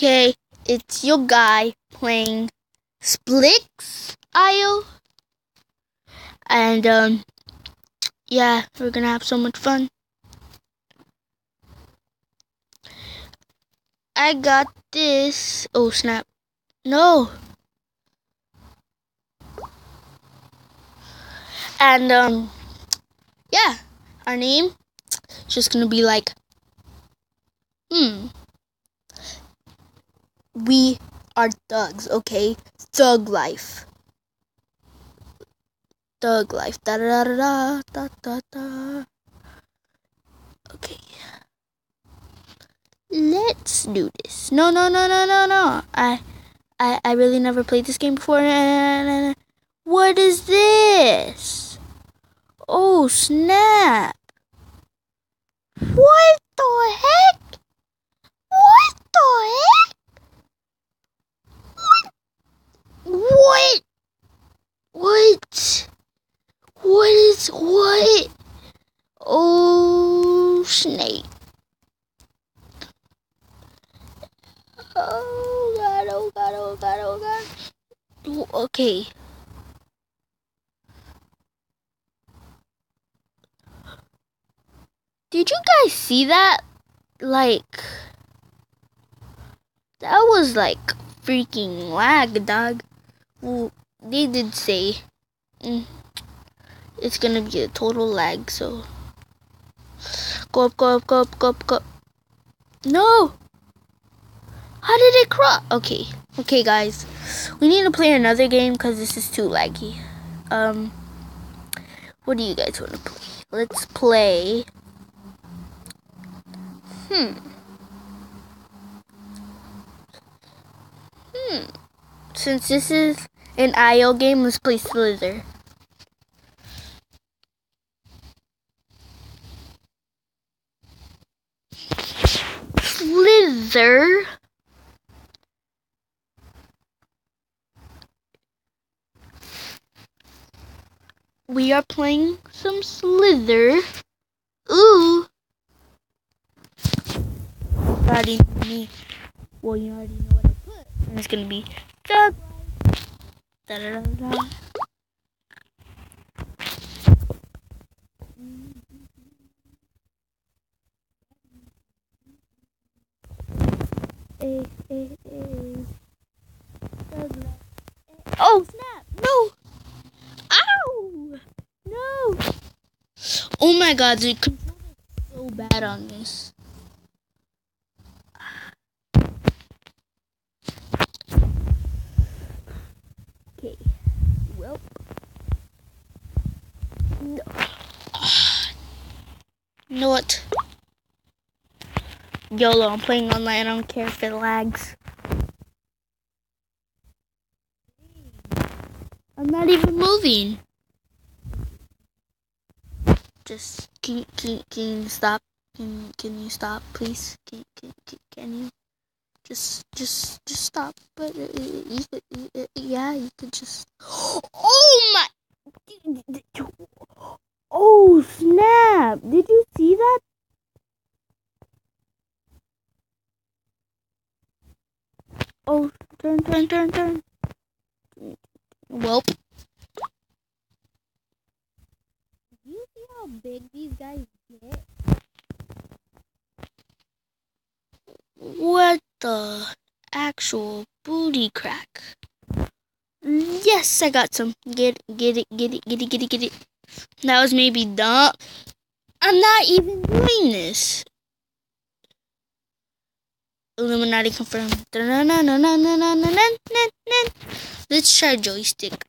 Okay, it's your guy playing Splix IO. And um yeah, we're gonna have so much fun. I got this. Oh snap. No. And um yeah, our name is just gonna be like hmm. We are thugs, okay? Thug life. Thug life. Da da da da da da da. Okay. Let's do this. No, no, no, no, no, no. I, I, I really never played this game before. What is this? Oh snap! What the heck? What the heck? What? What? What is what? Oh, snake. Oh god, oh god, oh god, oh god. Okay. Did you guys see that? Like, that was like freaking lag, dog. They did say mm, it's gonna be a total lag, so go up, go up, go up, go up, go up. No! How did it cross? Okay, okay, guys, we need to play another game because this is too laggy. Um, what do you guys want to play? Let's play. Hmm. Hmm. Since this is an IO game, let's play Slither. Slither. We are playing some Slither. Ooh. Me. Well, you already know what I put. And it's gonna be da da da da. eh. Oh snap! No! Ow! No! Oh my god, the controller is so bad on this. Okay. Well. No. You know what? YOLO, I'm playing online. I don't care if it lags. I'm not even moving. Just can can can you stop? Can can you stop, please? Can can can, can you? Just just just stop. But uh, you could, uh, yeah, you could just. Oh my! Oh snap! Did you see that? Oh, turn, turn, turn, turn. Welp. Do you see how big these guys get? What the actual booty crack? Yes, I got some. Get it, get it, get it, get it, get it, get it. That was maybe dumb. I'm not even doing this. Illuminati confirmed. Let's try joystick.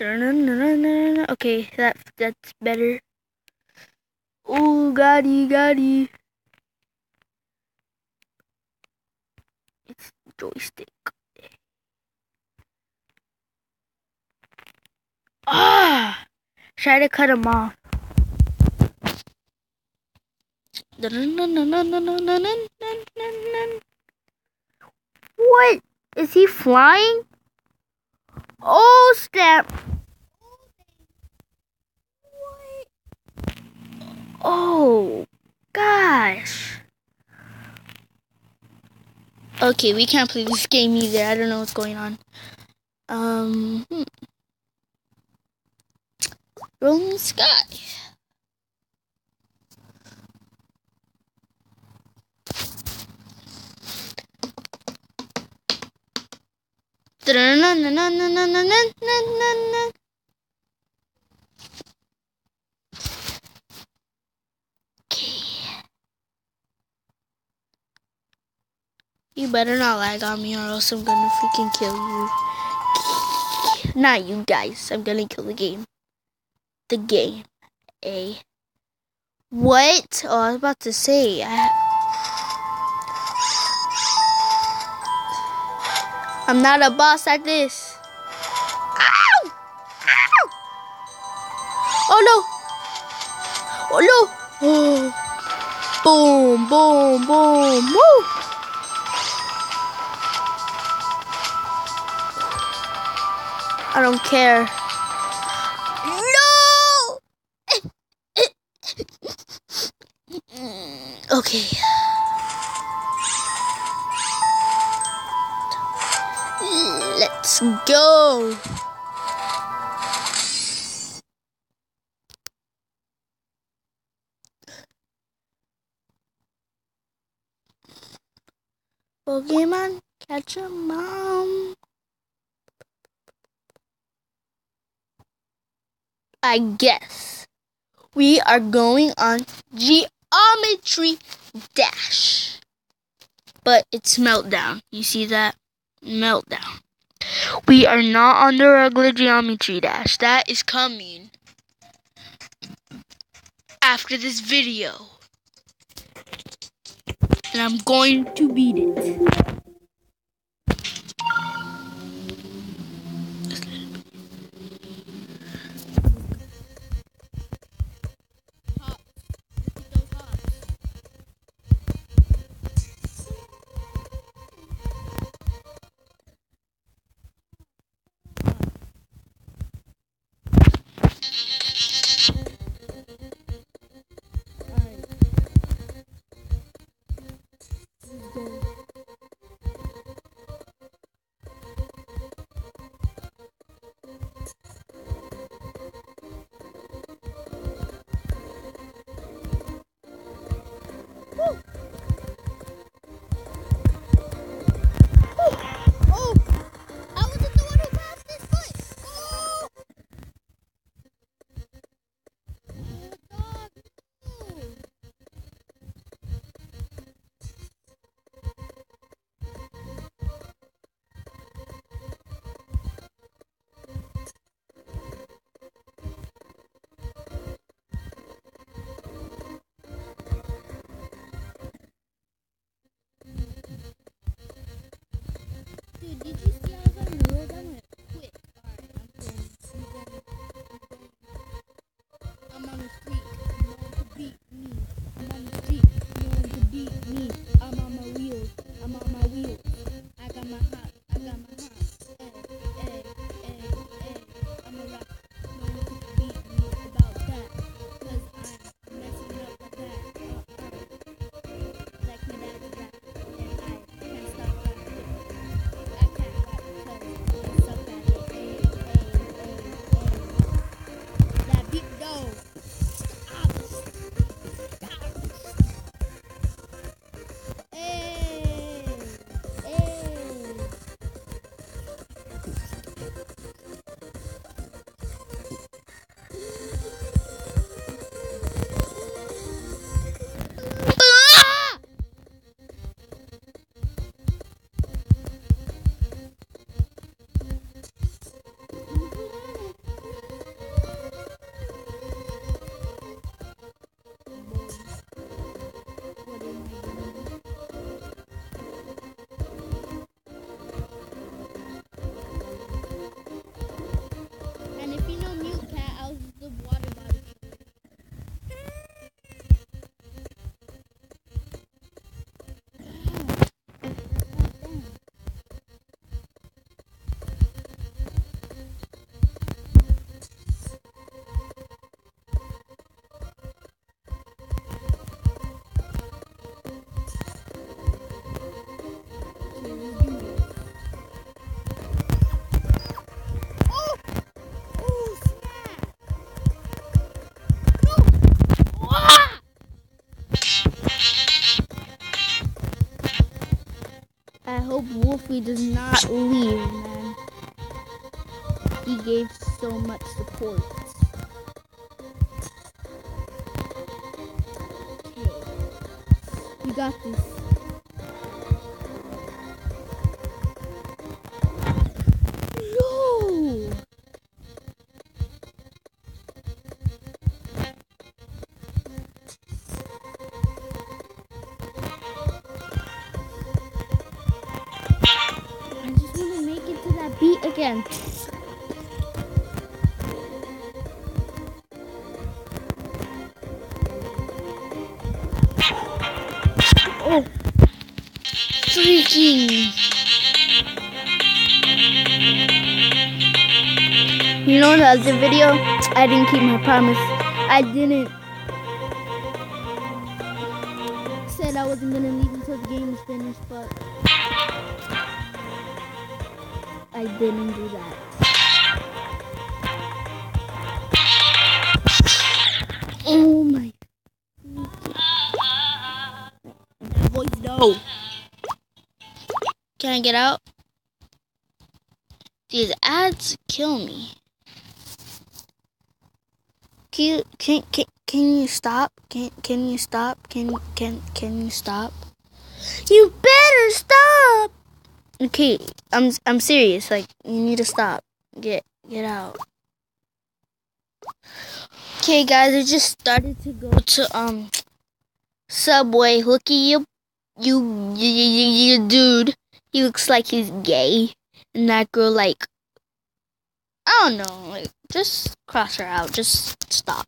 Okay, that that's better. Oh, Gotti, Gotti. It's joystick. Try to cut him off. What? Is he flying? Oh, snap. Oh, gosh. Okay, we can't play this game either. I don't know what's going on. Um, hmm. Rolling Sky. You better not lag on me or else I'm gonna freaking kill you. Not you guys. I'm gonna kill the game. The game. A. What? Oh, I was about to say. I... I'm not a boss at this. Ow! Ow! Oh no! Oh no! Oh. Boom, boom, boom, woo! I don't care. Pokemon, catch a mom. I guess we are going on Geometry Dash. But it's Meltdown. You see that? Meltdown. We are not on the regular Geometry Dash. That is coming after this video. And I'm going to beat it. Thank you. Hope Wolfie does not leave, man. He gave so much support. Okay. You got this. Beat again. Oh, freaking! You know that the video? I didn't keep my promise. I didn't. Said I wasn't gonna leave until the game was finished, but I didn't do that. Oh my. Boys, no. Can I get out? These ads kill me. Can you, can, can, can you stop? Can, can you stop? Can, can, can you stop? You better stop! Okay, I'm I'm serious. Like you need to stop. Get get out. Okay, guys, I just started to go to um Subway. Look at you, you, you, you, you dude. He looks like he's gay, and that girl like I don't know. Like just cross her out. Just stop.